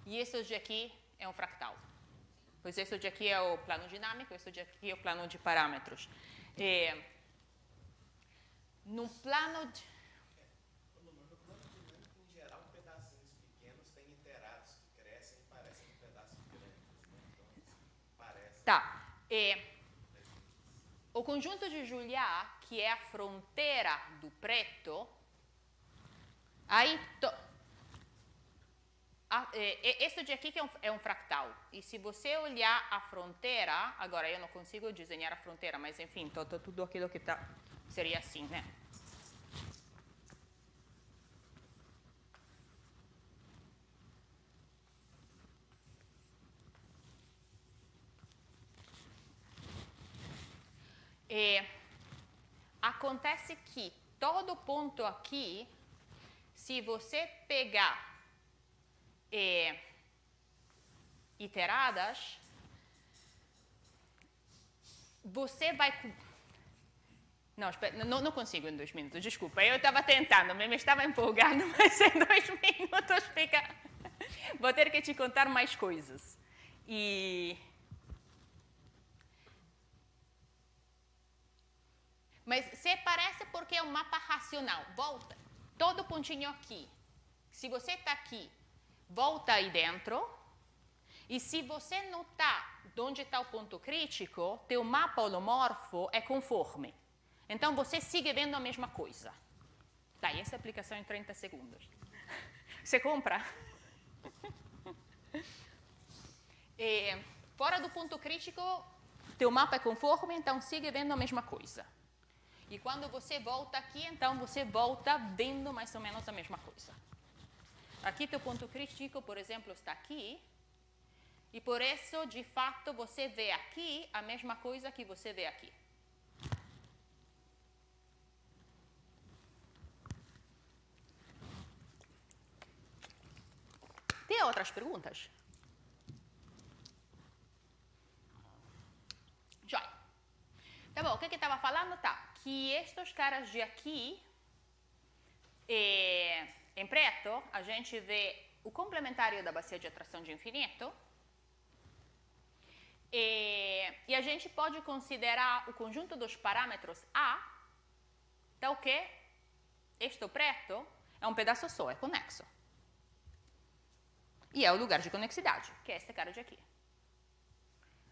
e esse de aqui é um fractal. Pois esse de aqui é o plano dinâmico, esse de aqui é o plano de parâmetros. É, no plano de... Tá. É, o conjunto de Julia, que é a fronteira do preto, aí a, é, esse de aqui que é um, é um, fractal. E se você olhar a fronteira, agora eu não consigo desenhar a fronteira, mas enfim, tô, tô, tudo aquilo que tá, seria assim, né? E acontece que todo ponto aqui, se você pegar é, iteradas, você vai. Não, espera, não, não, consigo em dois minutos, desculpa. Eu estava tentando, me estava empolgando, mas em dois minutos fica. Vou ter que te contar mais coisas. E. Mas se parece porque é um mapa racional. Volta. Todo pontinho aqui. Se você está aqui volta aí dentro. E se você notar onde está o ponto crítico, teu mapa holomorfo é conforme. Então você sigue vendo a mesma coisa. Tá, essa aplicação em 30 segundos. Você compra? E, fora do ponto crítico, teu mapa é conforme, então sigue vendo a mesma coisa. E quando você volta aqui, então você volta vendo mais ou menos a mesma coisa. Aqui teu ponto crítico, por exemplo, está aqui. E por isso, de fato, você vê aqui a mesma coisa que você vê aqui. Tem outras perguntas? Joia. Tá bom, o que que estava falando? Tá, que estes caras de aqui, é, em preto, a gente vê o complementário da bacia de atração de infinito, e, e a gente pode considerar o conjunto dos parâmetros A, o que? Este preto é um pedaço só, é conexo. E é o lugar de conexidade, que é este cara de aqui.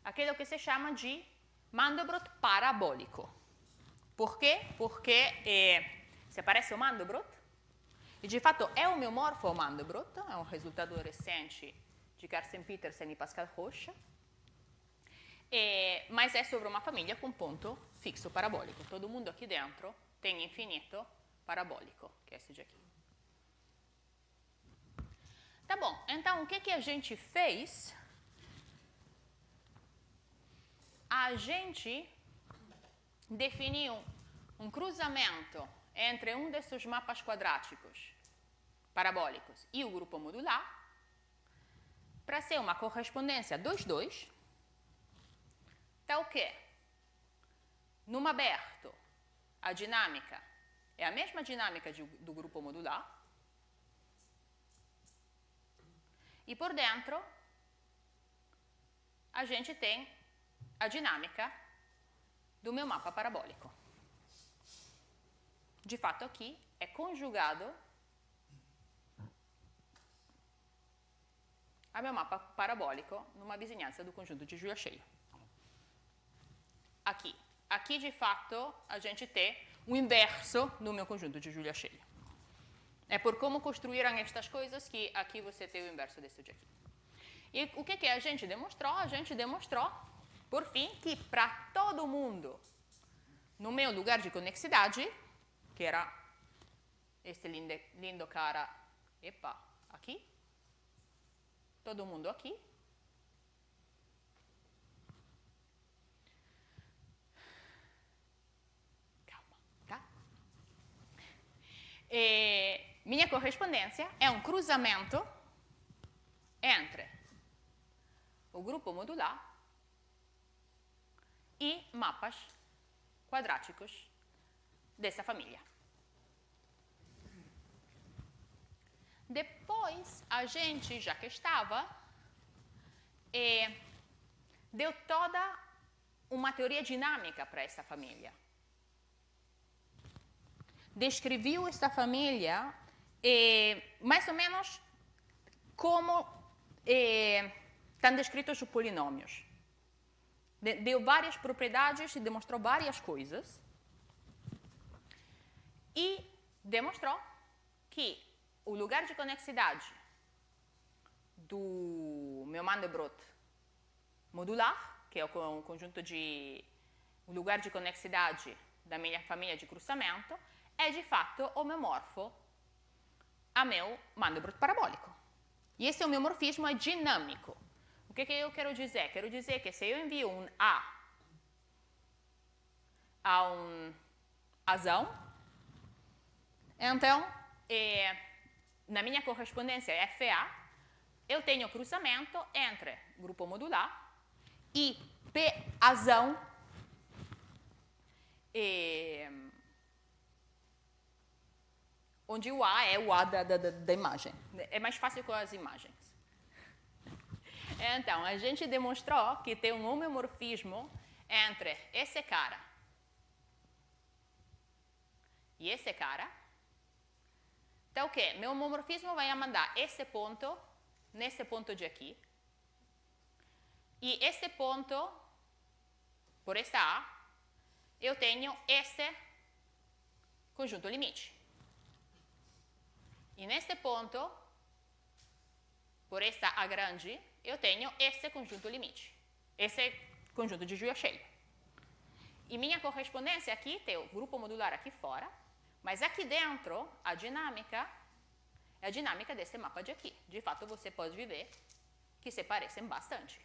Aquilo que se chama de Mandelbrot parabólico. Por quê? Porque é, se aparece o Mandelbrot, e de fato é o meu morfo Mandelbrot, é um resultado recente de Carsten Petersen e Pascal Rocha, é, mas é sobre uma família com ponto fixo parabólico. Todo mundo aqui dentro tem infinito parabólico, que é esse de aqui. Tá bom, então o que, que a gente fez? A gente definiu um cruzamento entre um desses mapas quadráticos parabólicos e o grupo modular para ser uma correspondência 2-2. Tá o quê? Numa aberto, a dinâmica é a mesma dinâmica de, do grupo modular, E por dentro, a gente tem a dinâmica do meu mapa parabólico. De fato, aqui é conjugado a meu mapa parabólico numa vizinhança do conjunto de Julia cheio. Aqui. Aqui, de fato, a gente tem o inverso do meu conjunto de Julia cheio. É por como construíram estas coisas que aqui você tem o inverso desse aqui. E o que, que a gente demonstrou? A gente demonstrou, por fim, que para todo mundo, no meu lugar de conexidade, que era esse lindo, lindo cara, epa, aqui, todo mundo aqui, calma, tá? E, minha correspondência é um cruzamento entre o grupo modular e mapas quadráticos dessa família. Depois, a gente, já que estava, eh, deu toda uma teoria dinâmica para essa família. Descreveu essa família é, mais ou menos como é, estão descritos os polinômios. De, deu várias propriedades e demonstrou várias coisas. E demonstrou que o lugar de conexidade do meu Mandelbrot modular, que é o conjunto de o lugar de conexidade da minha família de cruzamento, é de fato homomorfo a meu Mandelbrot parabólico. E esse é o meu morfismo é dinâmico. Que, que eu quero dizer? Quero dizer que se eu envio um A a um azão, então, é, na minha correspondência FA, eu tenho cruzamento entre grupo modular e P azão é, onde o A é o A da, da, da imagem. É mais fácil com as imagens. Então, a gente demonstrou que tem um homeomorfismo entre esse cara e esse cara. Então, o que? Meu homomorfismo vai mandar esse ponto nesse ponto de aqui. E esse ponto, por essa A, eu tenho este conjunto limite. E neste ponto, por esta A grande, eu tenho este conjunto limite. Esse conjunto de Julia cheio. E minha correspondência aqui tem o grupo modular aqui fora, mas aqui dentro, a dinâmica é a dinâmica desse mapa de aqui. De fato, você pode ver que se parecem bastante.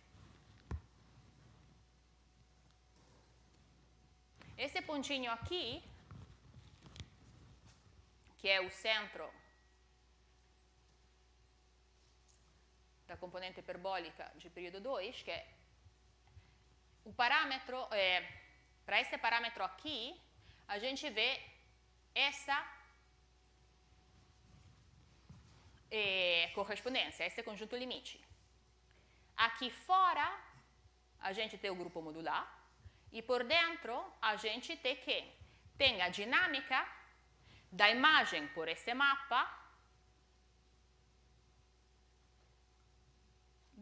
Esse pontinho aqui, que é o centro da componente hiperbólica de período 2, que é o parâmetro, é, para esse parâmetro aqui, a gente vê essa é, correspondência, esse conjunto limite. Aqui fora, a gente tem o grupo modular, e por dentro, a gente tem que tem a dinâmica da imagem por esse mapa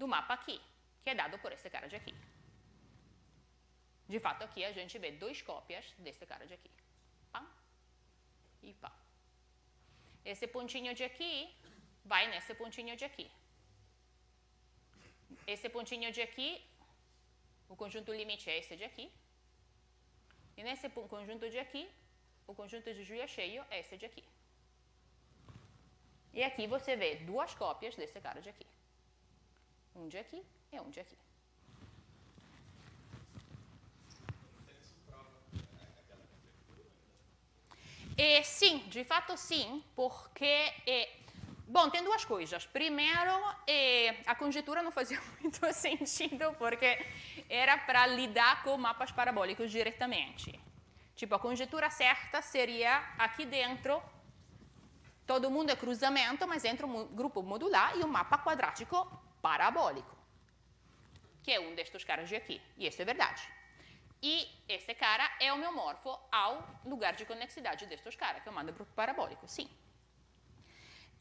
do mapa aqui, que é dado por esse cara de aqui. De fato, aqui a gente vê duas cópias desse cara de aqui. Pá e pá. Esse pontinho de aqui vai nesse pontinho de aqui. Esse pontinho de aqui, o conjunto limite é esse de aqui. E nesse conjunto de aqui, o conjunto de Julia cheio é esse de aqui. E aqui você vê duas cópias desse cara de aqui. Um de aqui e um de aqui. E sim, de fato sim, porque é, Bom, tem duas coisas. Primeiro, a conjectura não fazia muito sentido porque era para lidar com mapas parabólicos diretamente. Tipo, a conjectura certa seria aqui dentro, todo mundo é cruzamento, mas entra um grupo modular e um mapa quadrático parabólico, que é um destes caras de aqui. E isso é verdade. E esse cara é homeomorfo ao lugar de conexidade destes caras, que eu mando para o parabólico, sim.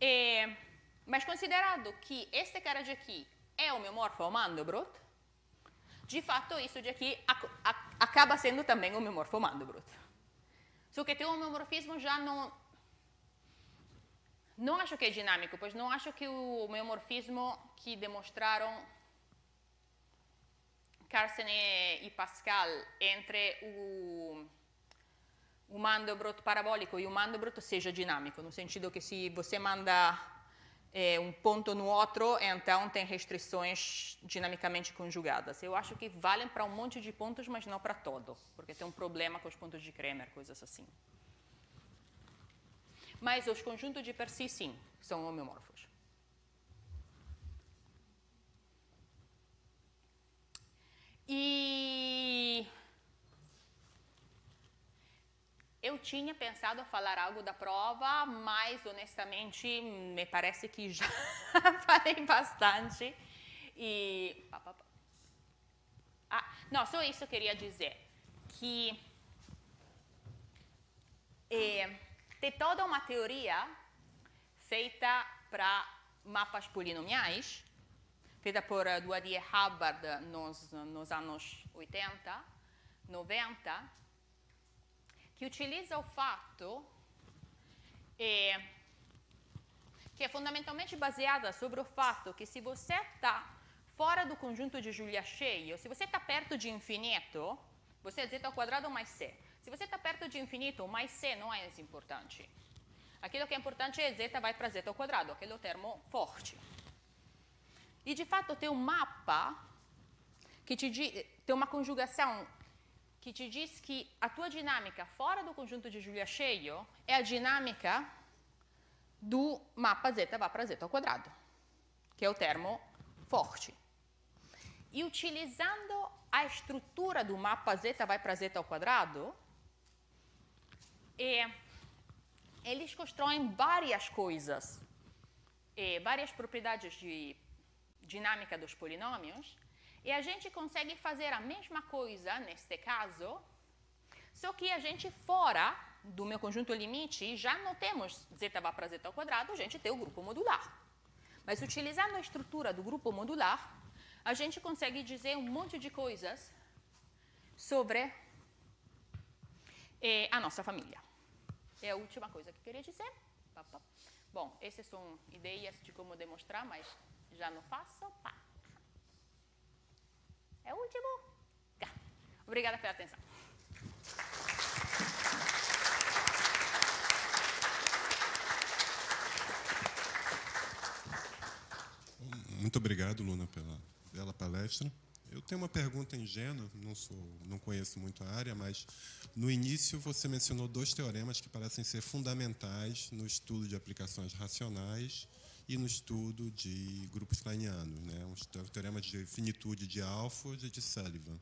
É, mas considerado que este cara de aqui é homeomorfo ao Mandelbrot, de fato isso de aqui acaba sendo também homeomorfo ao Mandelbrot. Só que um homeomorfismo já não... Não acho que é dinâmico, pois não acho que o homeomorfismo que demonstraram Carsten e Pascal entre o o Mandelbrot parabólico e o Mandelbrot seja dinâmico, no sentido que se você manda é, um ponto no outro, então tem restrições dinamicamente conjugadas. Eu acho que valem para um monte de pontos, mas não para todo, porque tem um problema com os pontos de Kremer, coisas assim. Mas os conjuntos de per si, sim, são homeomorfos. E Eu tinha pensado falar algo da prova, mas honestamente me parece que já falei bastante. E. Ah, não, só isso eu queria dizer. Que é, tem toda uma teoria feita para mapas polinomiais, feita por Dwyer Hubbard nos, nos anos 80, 90 que utiliza o fato é, que é fundamentalmente baseada sobre o fato que se você está fora do conjunto de Julia cheio, se você está perto de infinito, você é z ao quadrado mais c. Se você está perto de infinito, mais c não é importante. Aquilo que é importante é z vai para z ao quadrado, aquele é termo forte. E de fato tem um mapa que te tem uma conjugação que te diz que a tua dinâmica fora do conjunto de Julia cheio é a dinâmica do mapa zeta vá para zeta ao quadrado, que é o termo forte. E utilizando a estrutura do mapa zeta vai para zeta ao quadrado, é, eles constroem várias coisas, é, várias propriedades de dinâmica dos polinômios, e a gente consegue fazer a mesma coisa neste caso, só que a gente fora do meu conjunto limite já não temos zeta vá para zeta ao quadrado, a gente tem o grupo modular. Mas utilizando a estrutura do grupo modular, a gente consegue dizer um monte de coisas sobre e a nossa família. É a última coisa que queria dizer. Bom, essas são ideias de como demonstrar, mas já não faço. Pá. É o último. Obrigada pela atenção. Muito obrigado, Luna, pela bela palestra. Eu tenho uma pergunta ingênua, não sou, não conheço muito a área, mas no início você mencionou dois teoremas que parecem ser fundamentais no estudo de aplicações racionais e no estudo de grupos kleinianos, né? O teorema de finitude de Alford e de Sullivan.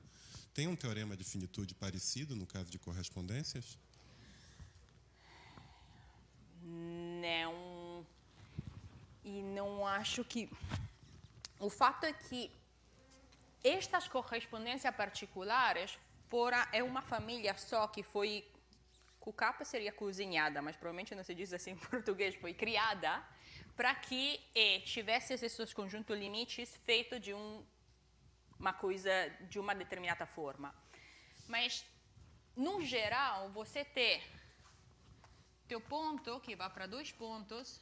Tem um teorema de finitude parecido no caso de correspondências? Não. E não acho que. O fato é que estas correspondências particulares fora é uma família só que foi cucapa seria cozinhada, mas provavelmente não se diz assim em português, foi criada para que eh, tivesse esses conjuntos limites feito de um, uma coisa de uma determinada forma. Mas no geral, você ter teu ponto que vai para dois pontos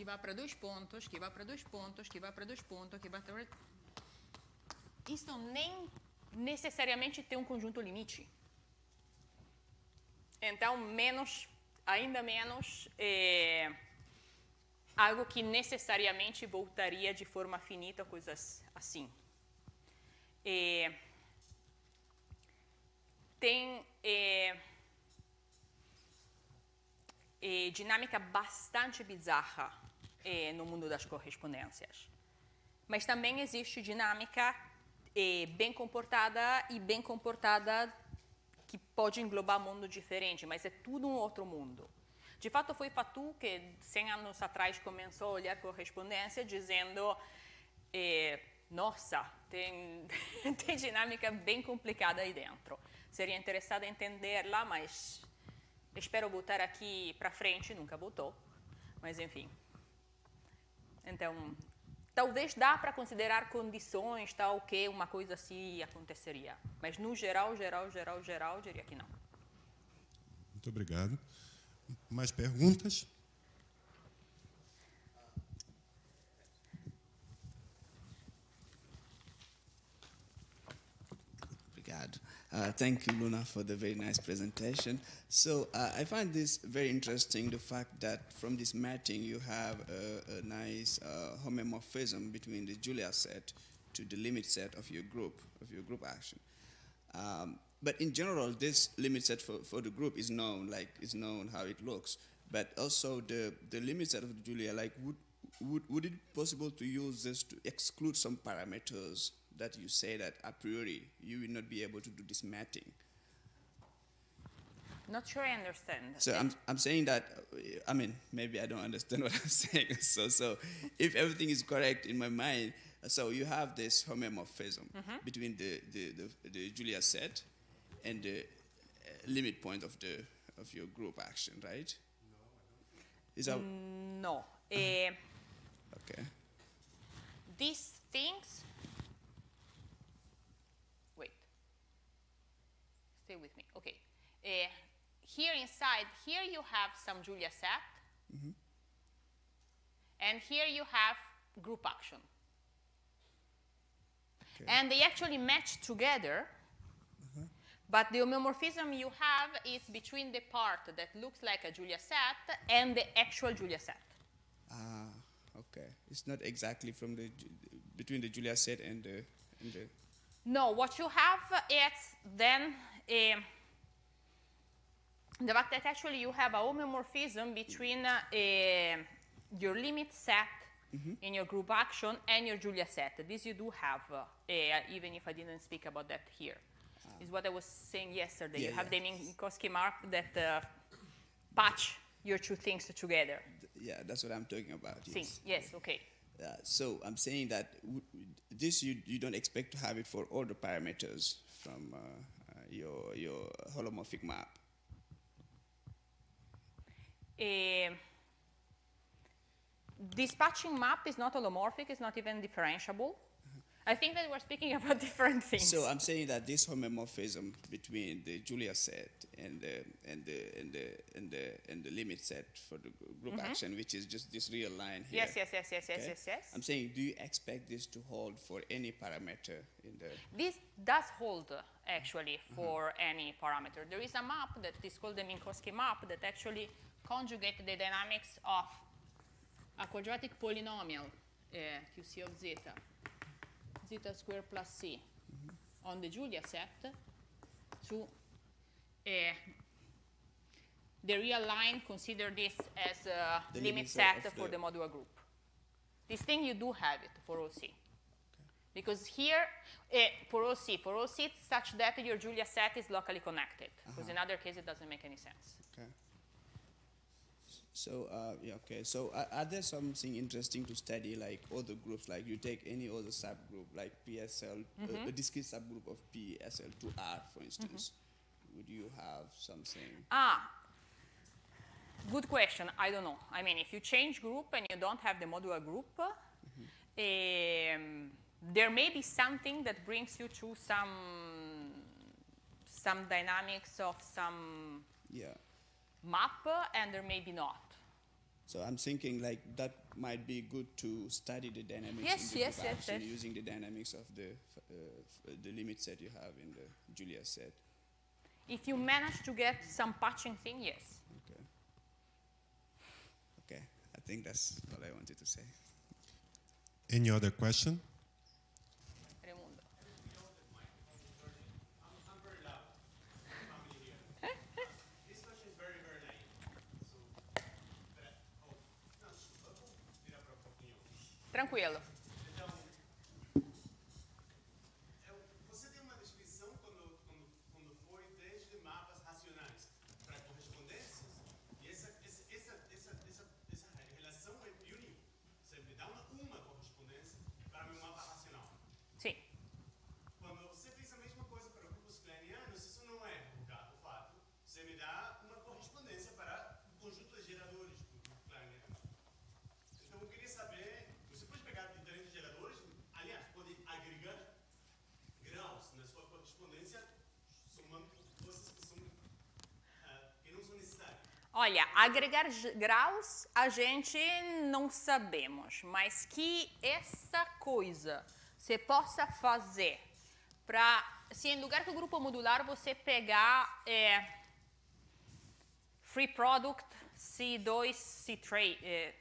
que vai para dois pontos, que vai para dois pontos, que vai para dois pontos, que vai para. Isso nem necessariamente tem um conjunto limite. Então, menos, ainda menos, é, algo que necessariamente voltaria de forma finita, coisas assim. É, tem é, é, dinâmica bastante bizarra eh, no mundo das correspondências. Mas também existe dinâmica eh, bem comportada e bem comportada que pode englobar mundo diferente, mas é tudo um outro mundo. De fato, foi Fatu que, 100 anos atrás, começou a olhar correspondência dizendo eh, nossa, tem, tem dinâmica bem complicada aí dentro. Seria interessado em entender-la, mas espero voltar aqui para frente, nunca voltou. Mas, enfim. Então, talvez dá para considerar condições tal que uma coisa assim aconteceria, mas no geral, geral, geral, geral, diria que não. Muito obrigado. Mais perguntas? Obrigado. Uh, thank you, Luna, for the very nice presentation. So uh, I find this very interesting, the fact that from this matching you have a, a nice uh, homomorphism between the Julia set to the limit set of your group, of your group action. Um, but in general, this limit set for, for the group is known, like is known how it looks. But also the, the limit set of the Julia, like would, would, would it be possible to use this to exclude some parameters that you say that a priori you will not be able to do this mapping. Not sure I understand. So I'm, I'm saying that, I mean, maybe I don't understand what I'm saying. So, so if everything is correct in my mind, so you have this homeomorphism mm-hmm. between the, the, the, the, Julia set and the uh, limit point of, the, of your group action, right? No. Is that no. Uh-huh. Uh, okay. These things stay with me. Okay. Uh, here inside, here you have some Julia set. Mm -hmm. And here you have group action. Okay. And they actually match together. Mm-hmm. But the homomorphism you have is between the part that looks like a Julia set and the actual Julia set. Ah, okay. It's not exactly from the between the Julia set and the, and the no, what you have is then um, the fact that actually you have a homomorphism between uh, your limit set mm -hmm. in your group action and your Julia set. This you do have, uh, even if I didn't speak about that here. Ah. Is what I was saying yesterday. Yeah, you have yeah. the Minkowski mark that uh, patch your two things together. Yeah, that's what I'm talking about. Yes, yes okay. Uh, so I'm saying that this you, you don't expect to have it for all the parameters from uh, your, your holomorphic map? Uh, dispatching map is not holomorphic, it's not even differentiable. I think that we're speaking about different things. So I'm saying that this homomorphism between the Julia set and the and the and the and the and the limit set for the gr- group action, which is just this real line here. Yes, yes, yes, yes, yes, okay? yes, yes. I'm saying, do you expect this to hold for any parameter in the? This does hold actually for any parameter. There is a map that is called the Minkowski map that actually conjugate the dynamics of a quadratic polynomial, uh, QC of zeta, zeta squared plus c, on the Julia set to uh, the real line, consider this as a The limit set for the- the modular group. This thing you do have it for OC. Because here, uh, for OC, for OC, it's such that your Julia set is locally connected. Because in other case, it doesn't make any sense. Okay. So uh, yeah, okay. So are, are there something interesting to study, like other groups? Like you take any other subgroup, like PSL, uh, a discrete subgroup of PSL to R, for instance. Would you have something? Ah, good question. I don't know. I mean, if you change group and you don't have the modular group, um, there may be something that brings you to some some dynamics of some Yeah. map, and there may be not. So I'm thinking like that might be good to study the dynamics Yes, in the yes, yes, yes. using the dynamics of the uh, f- the limit set you have in the Julia set. If you manage to get some patching thing, yes. Okay. Okay. I think that's all I wanted to say. Any other question? Tranquilo. Então, eu- você tem uma descrição quando, quando, quando foi desde mapas racionais para correspondências, e essa, essa, essa, essa, essa, essa relação é única. Você me dá uma, uma correspondência para meu mapa racional. Sim. Quando você fez a mesma coisa para grupos kleinianos, isso não é o ca- o fato. Você me dá uma correspondência para o conjunto de geradores do grupo kleiniano. Então eu queria saber, você pode pegar diferentes geradores, aliás, pode agregar graus na sua correspondência, somando coisas que, são, ah, que não são necessárias. Olha, agregar graus a gente não sabemos, mas que essa coisa você possa fazer para, se em lugar que o grupo modular você pegar é, free product C2, C3, é,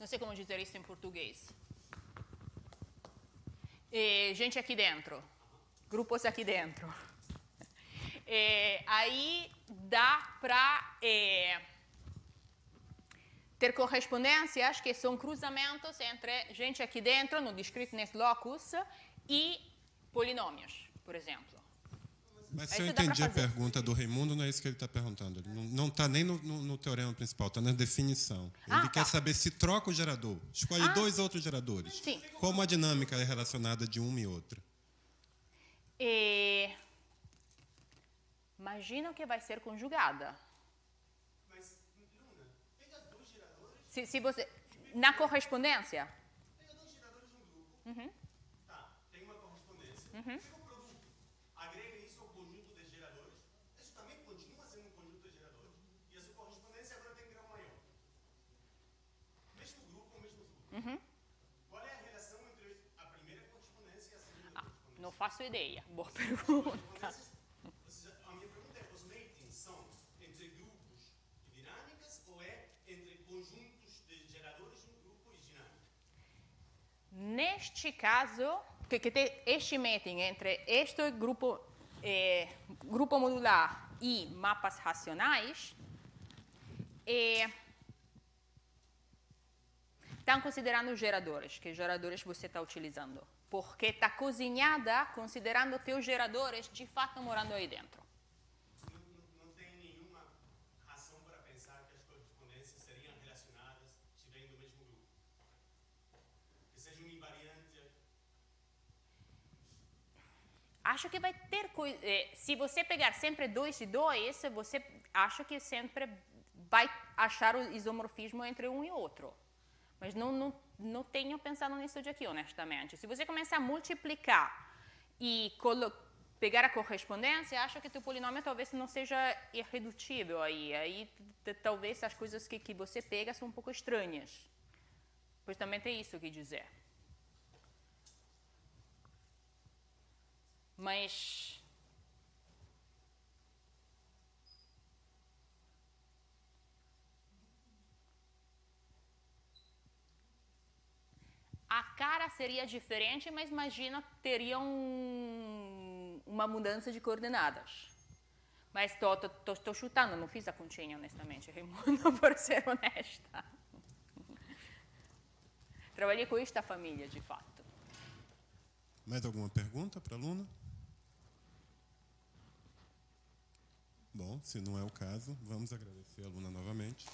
não sei como dizer isso em português. É, gente aqui dentro, grupos aqui dentro. É, aí dá para ter correspondências que são cruzamentos entre gente aqui dentro, no discreteness locus, e polinômios, por exemplo. Mas Aí se eu entendi a pergunta do Raimundo, não é isso que ele está perguntando. Ele não está nem no, no- no teorema principal, está na definição. Ele Ah, quer tá. saber se troca o gerador. Escolhe Ah. dois outros geradores. Sim. Como a dinâmica é relacionada de uma e outra. E... Imagina que vai ser conjugada. Mas, Luna, pega dois geradores, Se, se você, na correspondência, pega dois geradores de um grupo. Tá, tem uma correspondência. Pega o produto, agrega isso ao conjunto de geradores. Isso também continua sendo um conjunto de geradores. E a sua correspondência agora tem grau maior. Mesmo grupo, mesmo fluxo. Qual é a relação entre a primeira correspondência e a segunda correspondência? não faço ideia. Boa pergunta. Correspondências- ou seja, a minha pergunta é, os matings entre grupos e dinâmicas ou é entre conjuntos de geradores de um grupo e dinâmica? Neste caso, que, que este mapping entre este grupo, eh, grupo modular e mapas racionais, eh, estão considerando geradores, que geradores você está utilizando. Porque está cozinhada considerando teus geradores de fato morando aí dentro. Não, não, não tem nenhuma razão para pensar que as correspondências seriam relacionadas se vêm do mesmo grupo. Que seja um invariante. Acho que vai ter coisa. se você pegar sempre dois e dois, você acha que sempre vai achar o isomorfismo entre um e outro. Mas não, não não tenho pensado nisso de aqui, honestamente. Se você começar a multiplicar e pegar a correspondência, acho que teu polinômio talvez não seja irredutível aí. Aí talvez as coisas que, que você pega são um pouco estranhas. Pois também tem isso que dizer. Mas a cara seria diferente, mas imagina teria um, uma mudança de coordenadas. Mas estou chutando, não fiz a continha, honestamente, Raimundo, por ser honesta. Trabalhei com esta família, de fato. Mais alguma pergunta para a Luna? Bom, se não é o caso, vamos agradecer a Luna novamente.